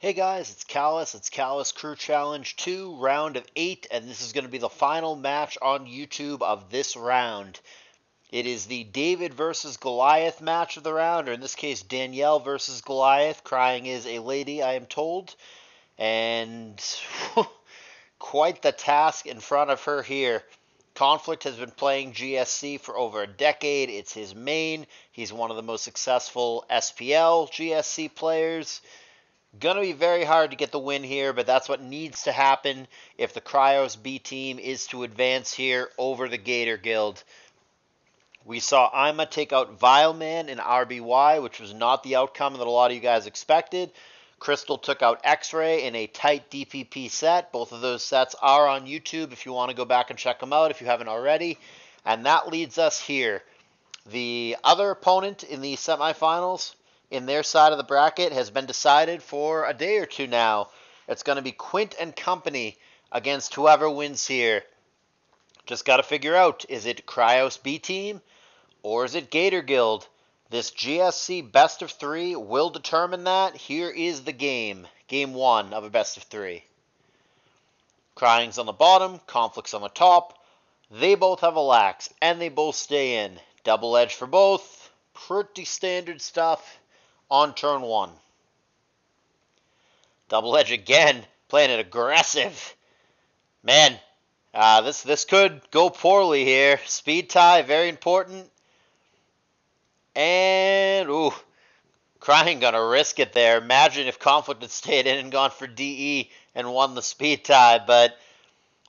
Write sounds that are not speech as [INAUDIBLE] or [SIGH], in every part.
Hey guys, it's Callous. It's Callous Crew Challenge 2, round of 8, and this is going to be the final match on YouTube of this round. It is the David versus Goliath match of the round, or in this case, Danielle versus Goliath. Crying is a lady, I am told. And [LAUGHS] quite the task in front of her here. Conflict has been playing GSC for over a decade. It's his main. He's one of the most successful SPL GSC players. Gonna be very hard to get the win here, but that's what needs to happen if the Cryos B team is to advance here over the Gator Guild. We saw Ima take out Vileman in RBY, which was not the outcome that a lot of you guys expected. Crystal took out X-Ray in a tight DPP set. Both of those sets are on YouTube if you want to go back and check them out if you haven't already. And that leads us here. The other opponent in the semifinals in their side of the bracket has been decided for a day or two now. It's going to be Quint and Company against whoever wins here. Just got to figure out is it Cryos B team or is it Gator Guild? This GSC best of three will determine that. Here is the game. Game one of a best of three. Crying's on the bottom, Conflict's on the top. They both have a lax, and they both stay in. Double edge for both. Pretty standard stuff on turn one. Double edge again, playing it aggressive. Man, uh, this this could go poorly here. Speed tie, very important. And ooh, crying gonna risk it there. Imagine if conflict had stayed in and gone for DE and won the speed tie, but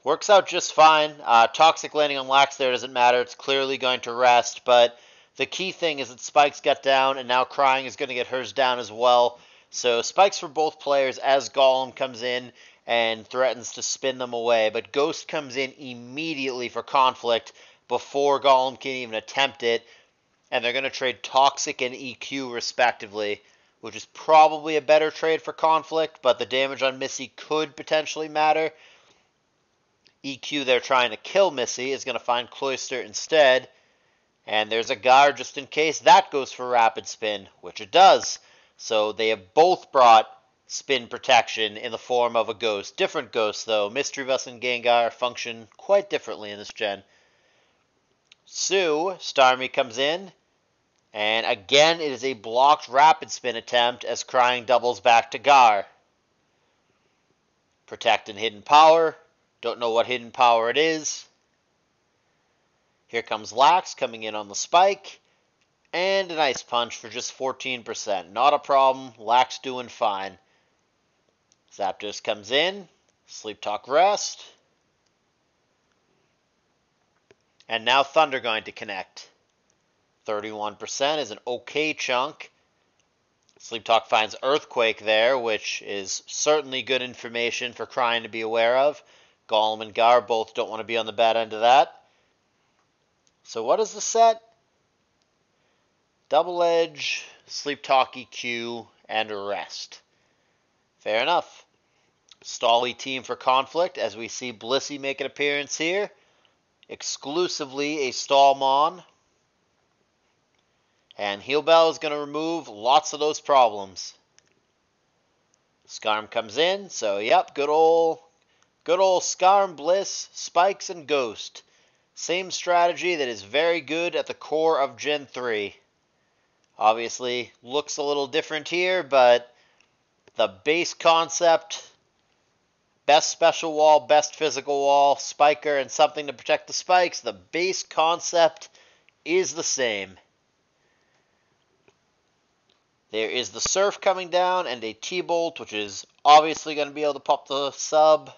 works out just fine. Uh, toxic landing on Lax there doesn't matter. It's clearly going to rest, but the key thing is that Spikes got down, and now Crying is going to get hers down as well. So Spikes for both players as Golem comes in and threatens to spin them away. But Ghost comes in immediately for conflict before Golem can even attempt it. And they're going to trade Toxic and EQ respectively, which is probably a better trade for conflict, but the damage on Missy could potentially matter. EQ they're trying to kill Missy is going to find Cloyster instead. And there's a guard just in case that goes for rapid spin, which it does. So they have both brought spin protection in the form of a ghost. Different ghosts, though. Misdreavus and Gengar function quite differently in this gen. Sue, Starmie comes in. And again, it is a blocked rapid spin attempt as Crying doubles back to Gar. Protect and Hidden Power. Don't know what Hidden Power it is. Here comes Lax coming in on the spike. And a nice Punch for just 14%. Not a problem. Lax doing fine. Zapdos comes in. Sleep Talk Rest. And now Thunder going to connect. 31% is an okay chunk. Sleep Talk finds Earthquake there, which is certainly good information for Crying to be aware of. Golem and Gar both don't want to be on the bad end of that. So what is the set? Double Edge, Sleep Talk EQ, and Rest. Fair enough. Stally team for conflict as we see Blissey make an appearance here. Exclusively a Stallmon. And Heal Bell is going to remove lots of those problems. Scarm comes in, so yep, good old good old Scarm Bliss, Spikes and Ghost. Same strategy that is very good at the core of Gen 3. Obviously, looks a little different here, but the base concept best special wall, best physical wall, spiker, and something to protect the spikes. The base concept is the same. There is the Surf coming down and a T-Bolt, which is obviously going to be able to pop the sub.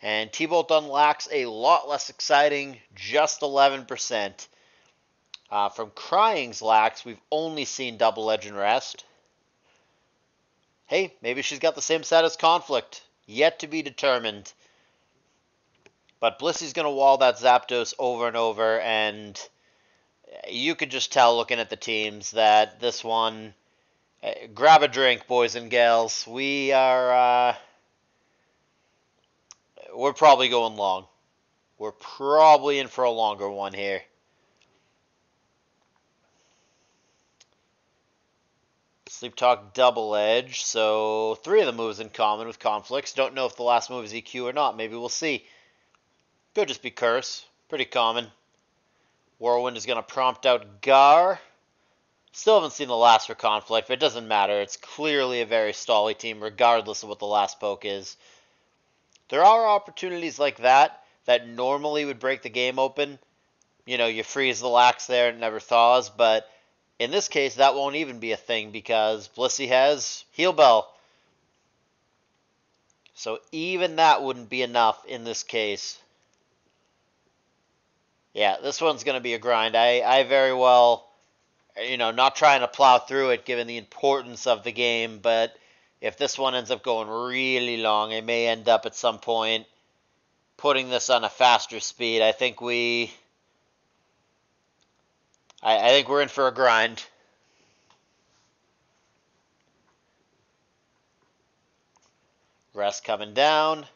And T-Bolt unlocks a lot less exciting, just 11%. Uh, from Crying's Lax, we've only seen Double Legend Rest. Hey, maybe she's got the same set as Conflict. Yet to be determined. But Blissey's going to wall that Zapdos over and over, and you could just tell looking at the teams that this one... Uh, grab a drink, boys and gals. We are... Uh, we're probably going long. We're probably in for a longer one here. Sleep Talk Double Edge. So three of the moves in common with conflicts. Don't know if the last move is EQ or not. Maybe we'll see. Could just be Curse. Pretty common. Whirlwind is going to prompt out Gar. Still haven't seen the last for conflict, but it doesn't matter. It's clearly a very stally team, regardless of what the last poke is. There are opportunities like that that normally would break the game open. You know, you freeze the lax there and never thaws, but in this case, that won't even be a thing because Blissey has Heal Bell. So even that wouldn't be enough in this case. Yeah, this one's going to be a grind. I, I very well, you know, not trying to plow through it given the importance of the game, but if this one ends up going really long, I may end up at some point putting this on a faster speed. I think we I, I think we're in for a grind. Rest coming down.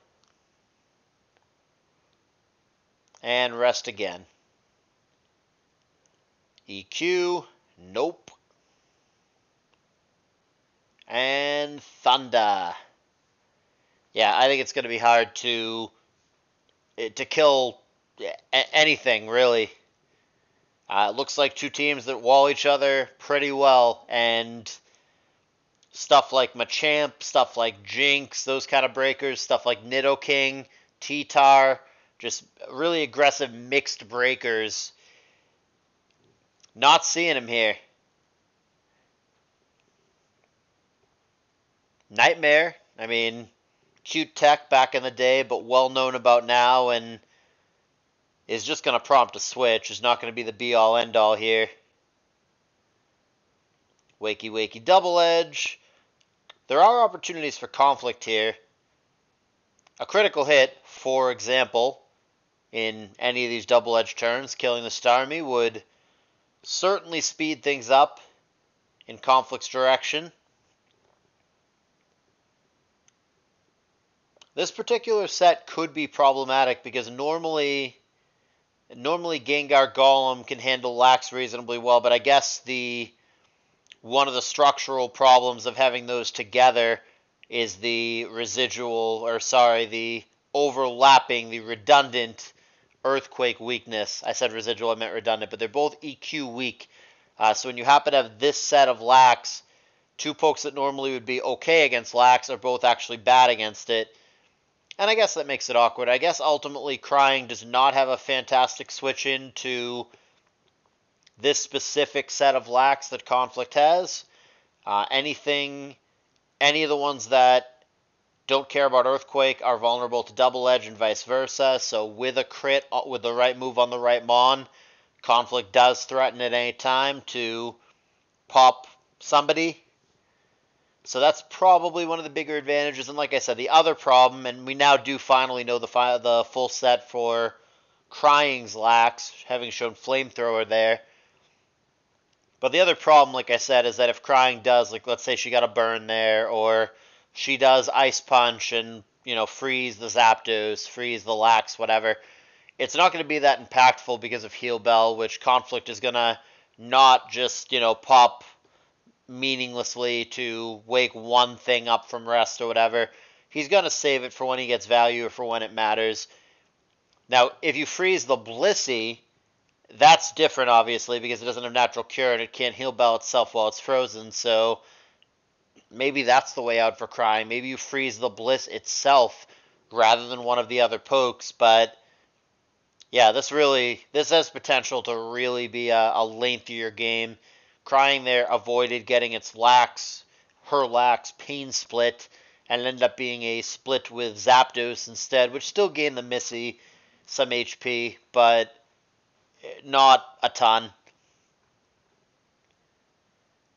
And rest again. EQ, nope. And Thunder. Yeah, I think it's going to be hard to to kill anything really. Uh, it looks like two teams that wall each other pretty well, and stuff like Machamp, stuff like Jynx, those kind of breakers, stuff like Nidoking, T-Tar, just really aggressive mixed breakers. Not seeing him here. Nightmare, I mean, cute tech back in the day, but well known about now, and is just going to prompt a switch. Is not going to be the be all end all here. Wakey Wakey Double Edge. There are opportunities for conflict here. A critical hit, for example, in any of these double edge turns, killing the Starmie would certainly speed things up in conflict's direction. This particular set could be problematic because normally normally Gengar Golem can handle Lax reasonably well, but I guess the one of the structural problems of having those together is the residual or sorry, the overlapping, the redundant earthquake weakness. I said residual, I meant redundant, but they're both EQ weak. Uh, so when you happen to have this set of lax, two pokes that normally would be okay against lax are both actually bad against it. And I guess that makes it awkward. I guess ultimately Crying does not have a fantastic switch into this specific set of Lax that Conflict has. Uh, anything, any of the ones that don't care about Earthquake are vulnerable to Double Edge and vice versa. So with a crit, uh, with the right move on the right Mon, Conflict does threaten at any time to pop somebody so that's probably one of the bigger advantages. And like I said, the other problem, and we now do finally know the fi- the full set for Crying's Lax, having shown Flamethrower there. But the other problem, like I said, is that if Crying does, like let's say she got a burn there, or she does Ice Punch and you know freeze the Zapdos, freeze the Lax, whatever, it's not going to be that impactful because of Heal Bell, which Conflict is going to not just you know pop meaninglessly to wake one thing up from rest or whatever. He's going to save it for when he gets value or for when it matters. Now, if you freeze the Blissey, that's different, obviously, because it doesn't have natural cure and it can't heal by itself while it's frozen. So maybe that's the way out for crying. Maybe you freeze the Bliss itself rather than one of the other pokes. But yeah, this really this has potential to really be a, a lengthier game. Crying there avoided getting its lax, her lax pain split, and ended up being a split with Zapdos instead, which still gained the Missy some HP, but not a ton.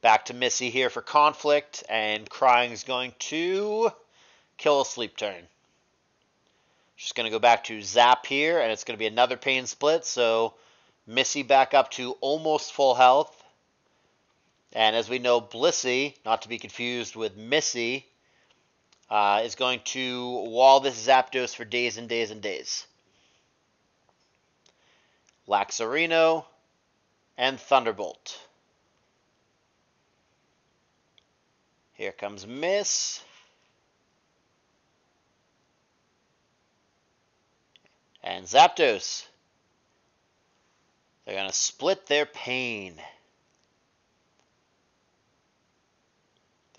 Back to Missy here for conflict, and Crying's going to kill a sleep turn. Just going to go back to Zap here, and it's going to be another pain split, so Missy back up to almost full health. And as we know, Blissey, not to be confused with Missy, uh, is going to wall this Zapdos for days and days and days. Laxarino and Thunderbolt. Here comes Miss. And Zapdos. They're going to split their pain.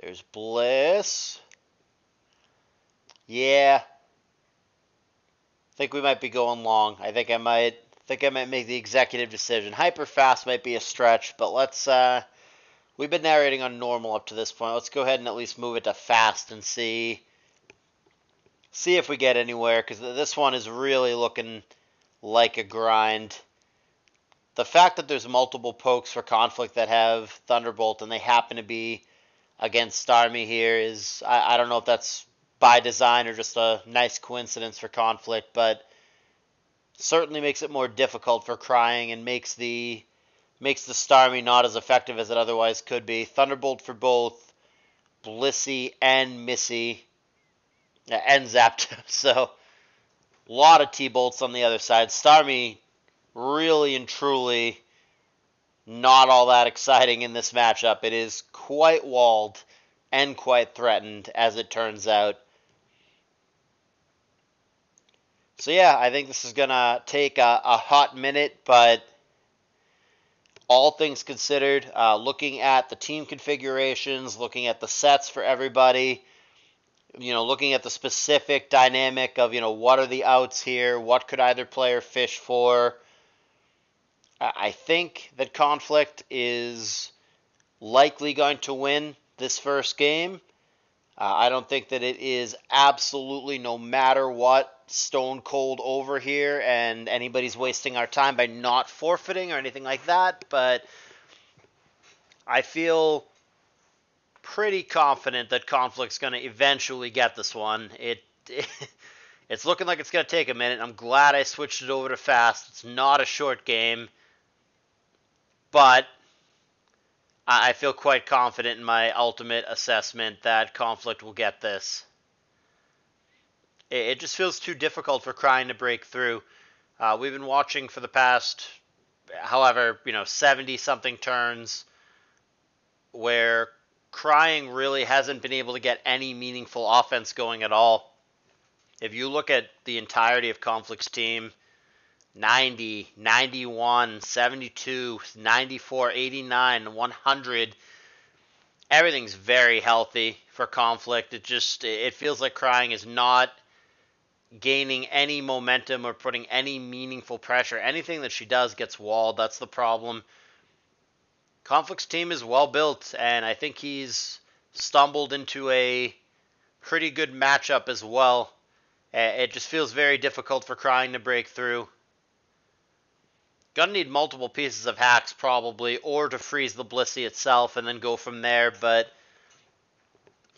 There's Bliss. Yeah. I think we might be going long. I think I might think I might make the executive decision. Hyper fast might be a stretch, but let's uh we've been narrating on normal up to this point. Let's go ahead and at least move it to fast and see see if we get anywhere cuz this one is really looking like a grind. The fact that there's multiple pokes for conflict that have Thunderbolt and they happen to be against Starmie here is I, I don't know if that's by design or just a nice coincidence for conflict, but certainly makes it more difficult for crying and makes the makes the Starmie not as effective as it otherwise could be. Thunderbolt for both Blissey and Missy uh, and Zapdos. [LAUGHS] So a lot of T-bolts on the other side. Starmie really and truly not all that exciting in this matchup. It is quite walled and quite threatened, as it turns out. So yeah, I think this is gonna take a, a hot minute, but all things considered, uh, looking at the team configurations, looking at the sets for everybody, you know, looking at the specific dynamic of you know what are the outs here, what could either player fish for. I think that conflict is likely going to win this first game. Uh, I don't think that it is absolutely no matter what stone cold over here and anybody's wasting our time by not forfeiting or anything like that, but I feel pretty confident that Conflict's going to eventually get this one. It, it [LAUGHS] it's looking like it's going to take a minute. I'm glad I switched it over to fast. It's not a short game, but I feel quite confident in my ultimate assessment that Conflict will get this it, just feels too difficult for Crying to break through. Uh, we've been watching for the past, however, you know, 70 something turns where Crying really hasn't been able to get any meaningful offense going at all. If you look at the entirety of Conflict's team, 90, 91, 72, 94, 89, 100, everything's very healthy for Conflict. It just it feels like Crying is not – gaining any momentum or putting any meaningful pressure. Anything that she does gets walled. That's the problem. Conflict's team is well built, and I think he's stumbled into a pretty good matchup as well. Uh, it just feels very difficult for Crying to break through. Gonna need multiple pieces of hacks probably, or to freeze the Blissey itself and then go from there, but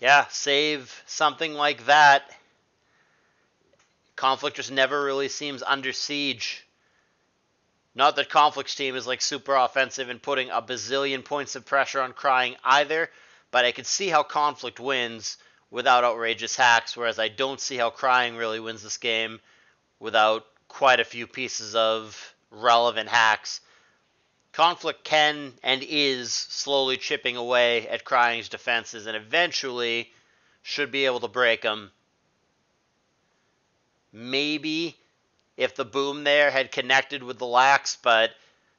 yeah, save something like that Conflict just never really seems under siege. Not that Conflict's team is like super offensive and putting a bazillion points of pressure on Crying either, but I can see how Conflict wins without outrageous hacks, whereas I don't see how Crying really wins this game without quite a few pieces of relevant hacks. Conflict can and is slowly chipping away at Crying's defenses and eventually should be able to break them maybe if the boom there had connected with the lax, but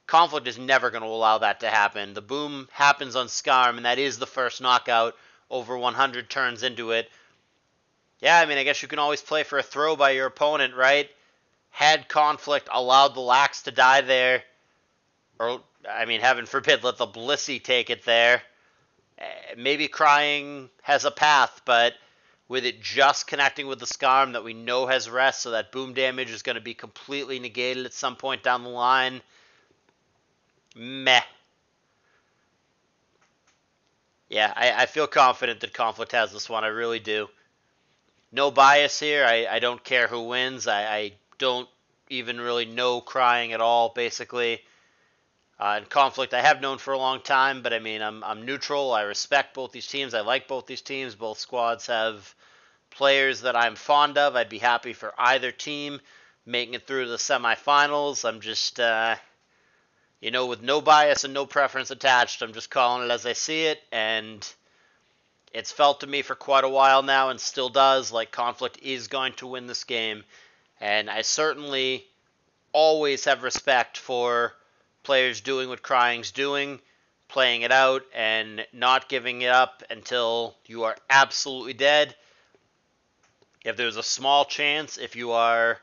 conflict is never going to allow that to happen. The boom happens on Scarm, and that is the first knockout over 100 turns into it. Yeah, I mean, I guess you can always play for a throw by your opponent, right? Had conflict allowed the lax to die there, or, I mean, heaven forbid, let the Blissey take it there. Eh, maybe crying has a path, but with it just connecting with the Scarm that we know has rest, so that boom damage is going to be completely negated at some point down the line. Meh. Yeah, I, I feel confident that Conflict has this one. I really do. No bias here. I, I don't care who wins. I, I don't even really know crying at all, basically. Uh, and conflict I have known for a long time, but I mean I'm I'm neutral. I respect both these teams. I like both these teams. Both squads have players that I'm fond of. I'd be happy for either team making it through the semifinals. I'm just, uh, you know, with no bias and no preference attached. I'm just calling it as I see it. And It's felt to me for quite a while now and still does like Conflict is going to win this game. And I certainly always have respect for players doing what Crying's doing, playing it out, and not giving it up until you are absolutely dead. If there's a small chance, if you are.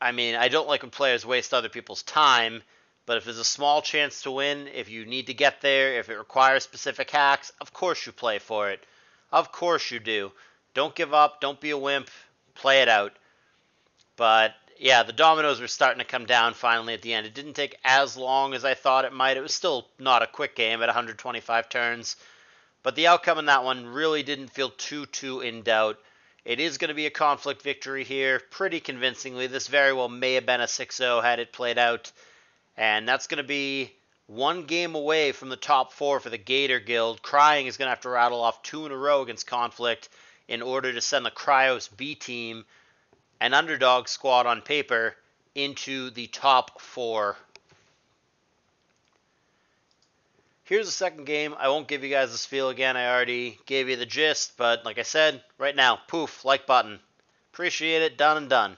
I mean, I don't like when players waste other people's time, but if there's a small chance to win, if you need to get there, if it requires specific hacks, of course you play for it. Of course you do. Don't give up. Don't be a wimp. Play it out. But yeah, the dominoes were starting to come down finally at the end. It didn't take as long as I thought it might. It was still not a quick game at 125 turns. But the outcome in that one really didn't feel too, too in doubt. It is going to be a conflict victory here, pretty convincingly. This very well may have been a 6 0 had it played out. And that's going to be one game away from the top four for the Gator Guild. Crying is going to have to rattle off two in a row against Conflict in order to send the Cryos B team an underdog squad on paper into the top four. Here's the second game. I won't give you guys this feel again. I already gave you the gist, but like I said, right now, poof, like button. Appreciate it, done and done.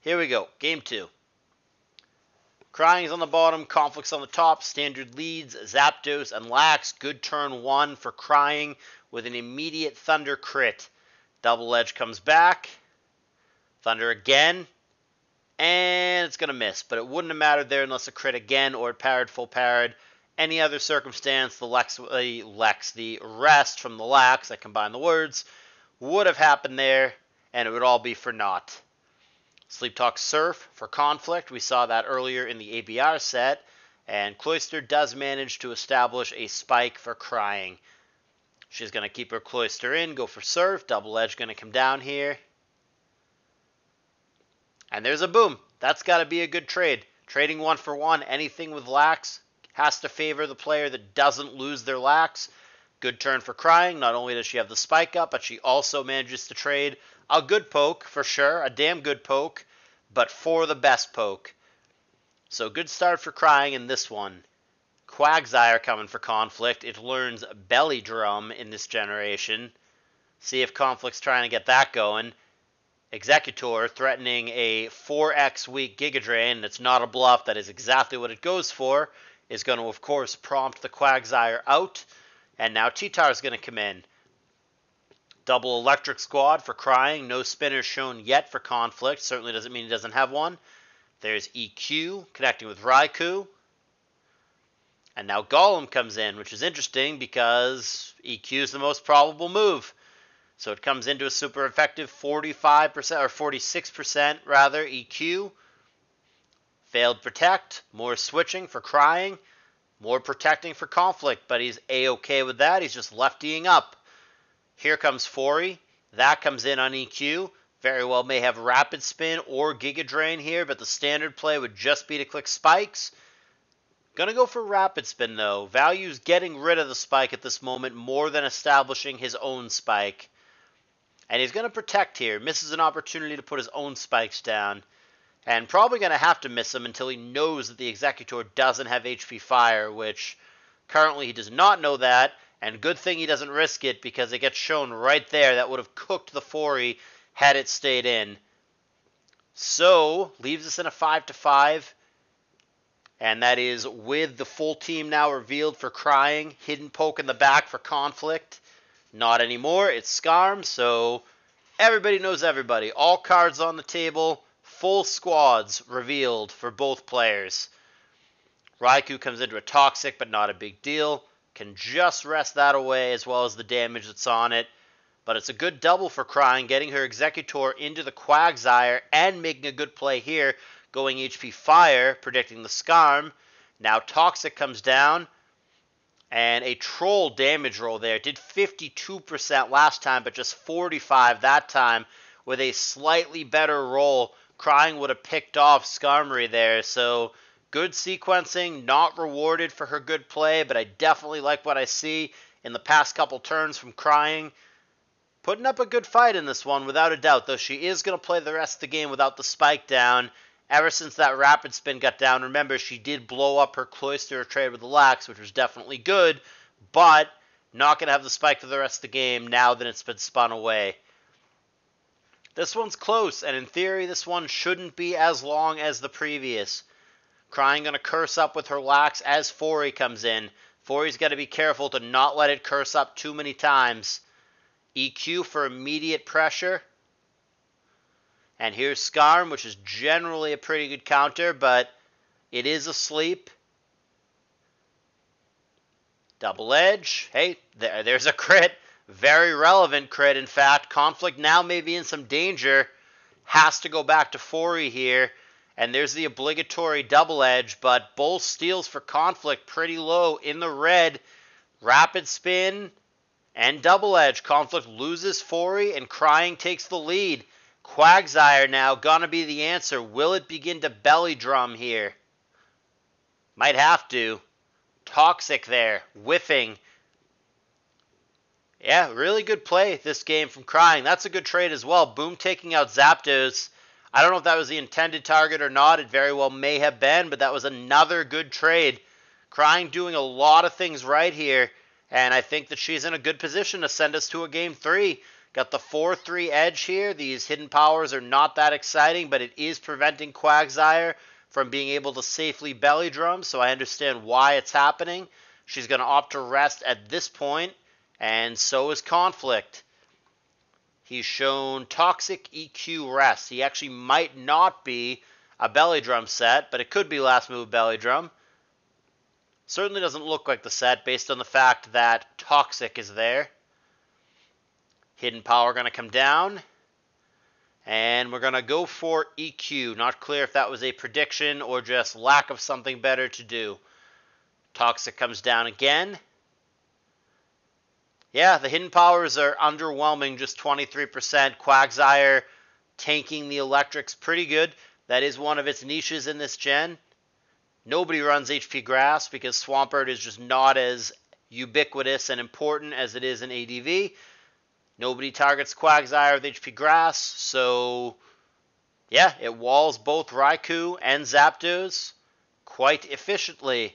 Here we go, game two. Crying's on the bottom, Conflicts on the top, Standard leads, Zapdos and Lax. Good turn one for Crying with an immediate Thunder crit. Double Edge comes back, Thunder again. And it's going to miss, but it wouldn't have mattered there unless a crit again or it parried full parried. Any other circumstance, the Lex, the Lex, the rest from the Lax, I combine the words, would have happened there, and it would all be for naught. Sleep Talk Surf for conflict. We saw that earlier in the ABR set, and Cloyster does manage to establish a spike for crying. She's going to keep her Cloyster in, go for Surf. Double Edge going to come down here. And there's a boom. That's got to be a good trade. Trading one for one, anything with lax has to favor the player that doesn't lose their lax. Good turn for crying. Not only does she have the spike up, but she also manages to trade a good poke for sure, a damn good poke, but for the best poke. So good start for crying in this one. Quagsire coming for conflict. It learns belly drum in this generation. See if conflict's trying to get that going. Exeggutor threatening a 4x weak Giga Drain. It's not a bluff. That is exactly what it goes for. Is going to, of course, prompt the Quagsire out. And now T-Tar is going to come in. Double Electric Squad for crying. No spinners shown yet for conflict. Certainly doesn't mean he doesn't have one. There's EQ connecting with Raikou. And now Golem comes in, which is interesting because EQ is the most probable move. So it comes into a super effective 45% or 46% rather EQ. Failed protect, more switching for crying, more protecting for conflict, but he's a-okay with that. He's just leftying up. Here comes Fori. That comes in on EQ. Very well may have rapid spin or Giga Drain here, but the standard play would just be to click spikes. Gonna go for rapid spin though. Value's getting rid of the spike at this moment more than establishing his own spike. And he's going to protect here. Misses an opportunity to put his own spikes down. And probably going to have to miss him until he knows that the Exeggutor doesn't have HP Fire, which currently he does not know that. And good thing he doesn't risk it because it gets shown right there. That would have cooked the Fori had it stayed in. So, leaves us in a 5 to 5. And that is with the full team now revealed for crying, hidden poke in the back for conflict, not anymore. It's Scarm, so everybody knows everybody. All cards on the table, full squads revealed for both players. Raikou comes into a Toxic, but not a big deal. Can just rest that away as well as the damage that's on it. But it's a good double for Crying, getting her Exeggutor into the Quagsire and making a good play here, going HP Fire, predicting the Scarm. Now Toxic comes down, and a troll damage roll there. Did 52% last time, but just 45 that time with a slightly better roll. Crying would have picked off Skarmory there, so good sequencing, not rewarded for her good play, but I definitely like what I see in the past couple turns from Crying. Putting up a good fight in this one, without a doubt, though she is going to play the rest of the game without the spike down ever since that rapid spin got down. Remember, she did blow up her Cloyster trade with the Lax, which was definitely good, but Not going to have the spike for the rest of the game now that it's been spun away. This one's close, and in theory, this one shouldn't be as long as the previous. Crying going to curse up with her lax as Fori comes in. Fori's got to be careful to not let it curse up too many times. EQ for immediate pressure. And here's Scarm, which is generally a pretty good counter, but it is asleep. Double edge. Hey, there, there's a crit. Very relevant crit. In fact, Conflict now may be in some danger. Has to go back to Fori here. And there's the obligatory double edge, but both steels for Conflict pretty low in the red. Rapid spin and double edge. Conflict loses Fori and Crying takes the lead. Quagsire now gonna be the answer. Will it begin to belly drum here? Might have to. Toxic there, whiffing. Yeah, really good play this game from Crying. That's a good trade as well. Boom taking out Zapdos. I don't know if that was the intended target or not. It very well may have been, but that was another good trade. Crying doing a lot of things right here, and I think that she's in a good position to send us to a game three. Got the 4 3 edge here. These hidden powers are not that exciting, but it is preventing Quagsire from being able to safely belly drum, so I understand why it's happening. She's going to opt to rest at this point and so is Conflict. He's shown Toxic EQ Rest. He actually might not be a belly drum set, but it could be last move belly drum. Certainly doesn't look like the set based on the fact that Toxic is there. Hidden Power going to come down. And we're going to go for EQ. Not clear if that was a prediction or just lack of something better to do. Toxic comes down again. Yeah, the hidden powers are underwhelming, just 23%. Quagsire tanking the electrics pretty good. That is one of its niches in this gen. Nobody runs HP Grass because Swampert is just not as ubiquitous and important as it is in ADV. Nobody targets Quagsire with HP Grass, so yeah, it walls both Raikou and Zapdos quite efficiently.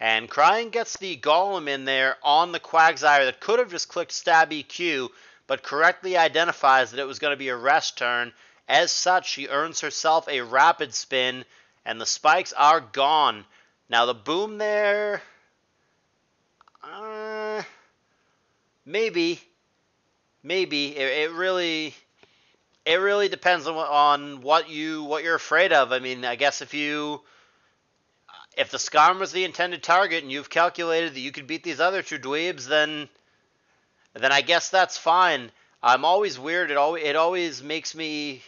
And Crying gets the Golem in there on the Quagsire that could have just clicked Stab EQ, but correctly identifies that it was going to be a rest turn. As such, she earns herself a rapid spin, and the spikes are gone. Now, the boom there. Uh, maybe. Maybe. It, it really. It really depends on, on what you what you're afraid of. I mean, I guess if you if the Scarm was the intended target and you've calculated that you could beat these other two dweebs, then then I guess that's fine. I'm always weird. It always it always makes me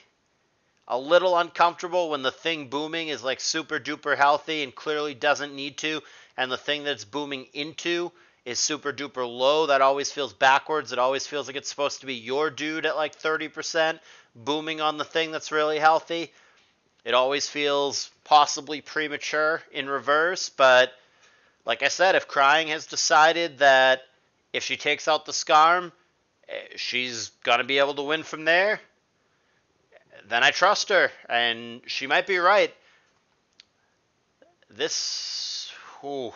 a little uncomfortable when the thing booming is like super duper healthy and clearly doesn't need to, and the thing that's booming into is super duper low. That always feels backwards. It always feels like it's supposed to be your dude at like 30% booming on the thing that's really healthy. It always feels possibly premature in reverse, but like I said, if Crying has decided that if she takes out the Scarm, eh, she's going to be able to win from there, then I trust her, and she might be right. This. Whew.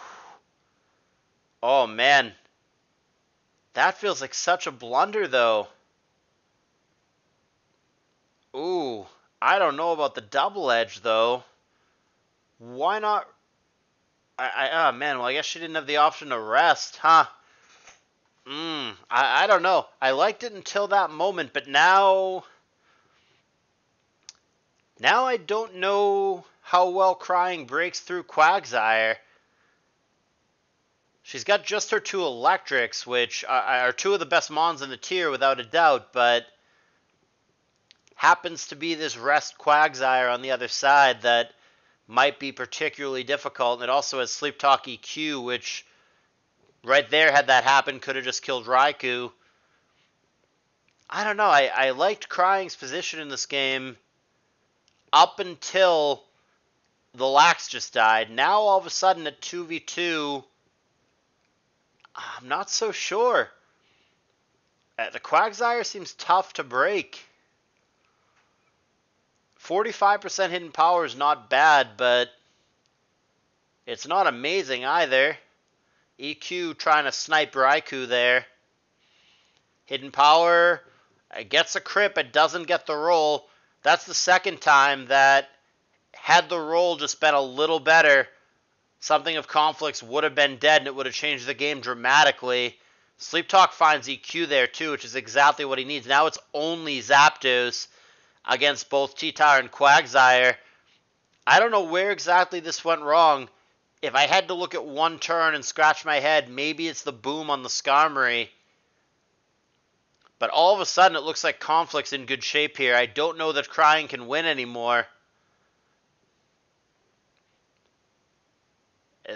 Oh, man. That feels like such a blunder, though. Ooh. I don't know about the double edge though. Why not? I, I oh man, well I guess she didn't have the option to rest, huh? Hmm. I, I don't know. I liked it until that moment, but now now I don't know how well crying breaks through Quagsire. She's got just her two electrics, which are, are two of the best mons in the tier without a doubt, but happens to be this rest Quagsire on the other side that might be particularly difficult. And it also has Sleep Talk EQ, which right there, had that happened, could have just killed Raikou. I don't know. I, I liked Crying's position in this game up until the Lax just died. Now, all of a sudden, at 2v2, I'm not so sure. Uh, the Quagsire seems tough to break. 45% hidden power is not bad, but it's not amazing either. EQ trying to snipe Raikou there. Hidden Power gets a crit but doesn't get the roll. That's the second time that had the roll just been a little better, something of conflicts would have been dead and it would have changed the game dramatically. Sleep Talk finds EQ there too, which is exactly what he needs. Now it's only Zapdos against both T-Tar and Quagsire. I don't know where exactly this went wrong. If I had to look at one turn and scratch my head, maybe it's the boom on the Skarmory. But all of a sudden, it looks like Conflict's in good shape here. I don't know that Crying can win anymore.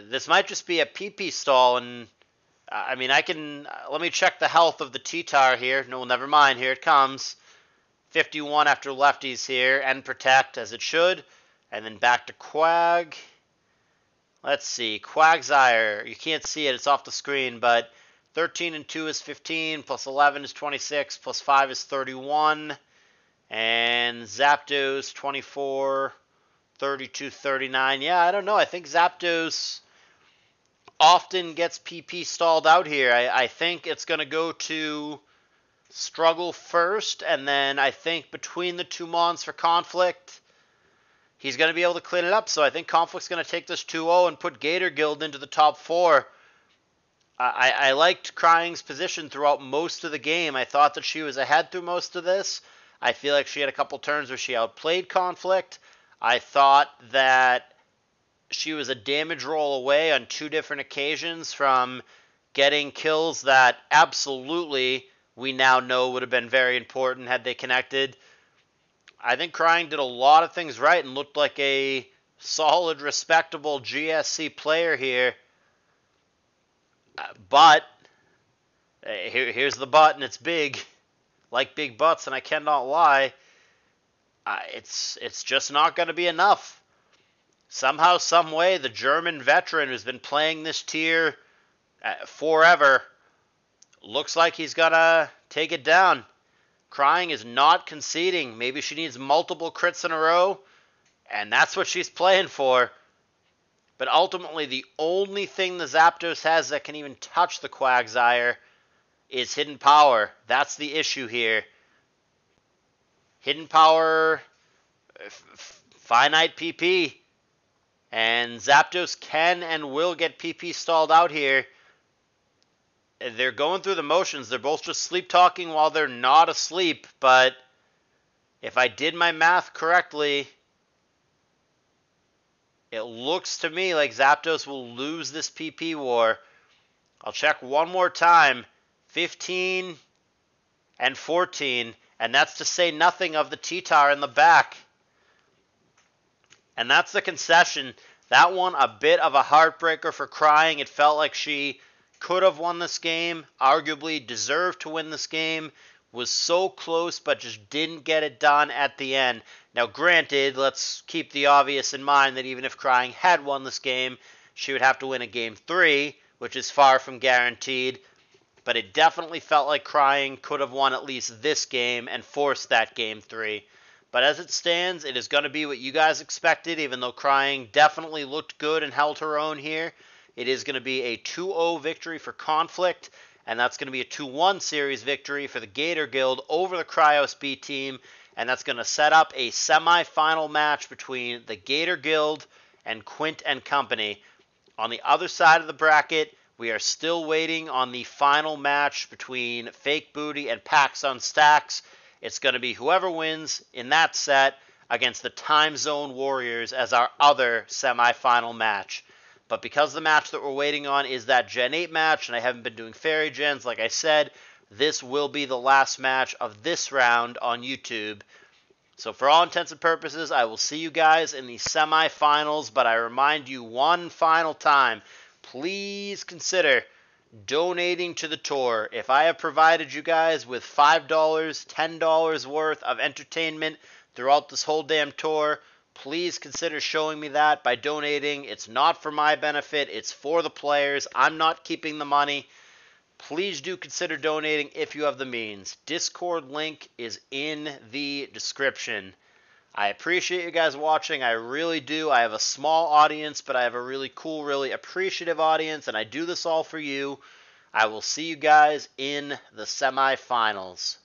This might just be a PP stall, and I mean, I can. Uh, let me check the health of the T-Tar here. No, never mind. Here it comes. 51 after lefties here, and protect as it should. And then back to Quag. Let's see. Quagsire. You can't see it, it's off the screen, but 13 and 2 is 15, plus 11 is 26, plus 5 is 31. And Zapdos 24, 32, 39. Yeah, I don't know. I think Zapdos often gets PP stalled out here. I, I think it's going to go to struggle first, and then I think between the two Mons for conflict, he's going to be able to clean it up. So I think conflict's going to take this 2-0 and put Gator Guild into the top four. I, I liked Crying's position throughout most of the game. I thought that she was ahead through most of this. I feel like she had a couple turns where she outplayed conflict. I thought that she was a damage roll away on two different occasions from getting kills that absolutely we now know would have been very important had they connected. I think Crying did a lot of things right and looked like a solid, respectable GSC player here. Uh, but here, here's the but, and it's big, [LAUGHS] like big butts, and I cannot lie. Uh, it's it's just not going to be enough somehow, some way, the German veteran who's been playing this tier uh, forever looks like he's gonna take it down. Crying is not conceding. Maybe she needs multiple crits in a row, and that's what she's playing for. But ultimately, the only thing the Zapdos has that can even touch the Quagsire is Hidden Power. That's the issue here. Hidden Power, f- finite PP. And Zapdos can and will get PP stalled out here. They're going through the motions. They're both just sleep talking while they're not asleep. But if I did my math correctly, it looks to me like Zapdos will lose this PP war. I'll check one more time 15 and 14. And that's to say nothing of the T-Tar in the back. And that's the concession. That one, a bit of a heartbreaker for crying. It felt like she could have won this game, arguably deserved to win this game, was so close, but just didn't get it done at the end. Now, granted, let's keep the obvious in mind that even if Crying had won this game, she would have to win a game three, which is far from guaranteed. But it definitely felt like Crying could have won at least this game and forced that game three. But as it stands, it is going to be what you guys expected, even though Crying definitely looked good and held her own here. It is going to be a 2 0 victory for Conflict, and that's going to be a 2 1 series victory for the Gator Guild over the Cryos B team, and that's going to set up a semi final match between the Gator Guild and Quint and Company. On the other side of the bracket, we are still waiting on the final match between Fake Booty and Pax on Stacks. It's going to be whoever wins in that set against the Time Zone Warriors as our other semifinal match. But because the match that we're waiting on is that Gen 8 match, and I haven't been doing Fairy Gens, like I said, this will be the last match of this round on YouTube. So, for all intents and purposes, I will see you guys in the semifinals. But I remind you one final time please consider donating to the tour. If I have provided you guys with $5, $10 worth of entertainment throughout this whole damn tour, please consider showing me that by donating. It's not for my benefit, it's for the players. I'm not keeping the money. Please do consider donating if you have the means. Discord link is in the description. I appreciate you guys watching. I really do. I have a small audience, but I have a really cool, really appreciative audience, and I do this all for you. I will see you guys in the semifinals.